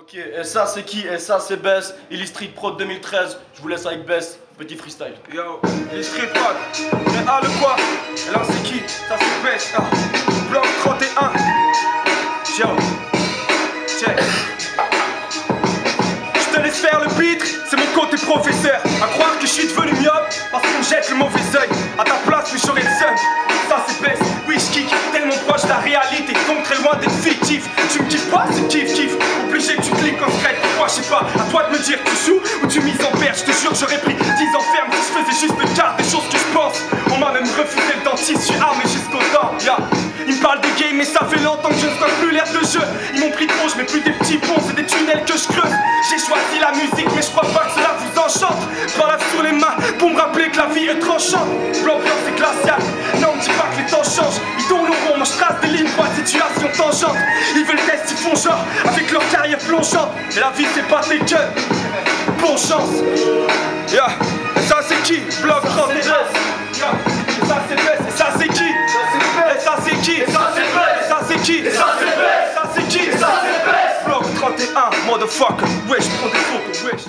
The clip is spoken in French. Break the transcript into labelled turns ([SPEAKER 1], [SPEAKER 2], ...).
[SPEAKER 1] Ok, et ça c'est qui? Et ça c'est Bess, il est Street Pro 2013. Je vous laisse avec Bess, petit freestyle.
[SPEAKER 2] Yo, les street prod. Mais ah le quoi? Et là c'est qui? Ça c'est Bess. Ah. Bloc 31. Yo. Check. Je te laisse faire le pitre, c'est mon côté professeur. À croire que je suis devenu myope parce qu'on jette le mauvais oeil. À ta place, mais j'aurais le seum. Ça c'est Bess. Oui, je kick tellement proche de la réalité, donc très loin d'être fictif. Tu me kiffes pas, c'est kiff kiff. Obligé que tu cliques en straight. Pourquoi je sais pas, à toi de me dire tu joues ou tu mises en perte. Je te jure, j'aurais pris 10 ans ferme si je faisais juste le quart des choses que je pense. On m'a même refusé le dentiste, je suis armé jusqu'au dents. Yeah. Ils me parlent de game, mais ça fait longtemps que je ne vois plus l'air de jeu. Ils m'ont pris de je mets plus des petits ponts, c'est des tunnels que je creuse. J'ai choisi la musique, mais je crois pas que cela vous enchante. Par sur les mains pour me rappeler que la vie est tranchante. L'ambiance est glaciale, non, me dis pas que les temps changent. Ils tournent au rond, moi je trace des lignes, quoi, situation tangente. Avec leur carrière plongeante. La vie c'est pas tes gueules. Bonne chance. Yeah. Et ça c'est qui? Bloc 31. Yeah. Et ça c'est Bess. Et ça c'est qui? Et ça c'est qui? Et ça c'est Bess. Et ça c'est qui? Et ça c'est Bess. Et ça c'est qui? Et ça c'est Bess. Bloc 31, motherfucker. Wesh, prends des photos, wesh.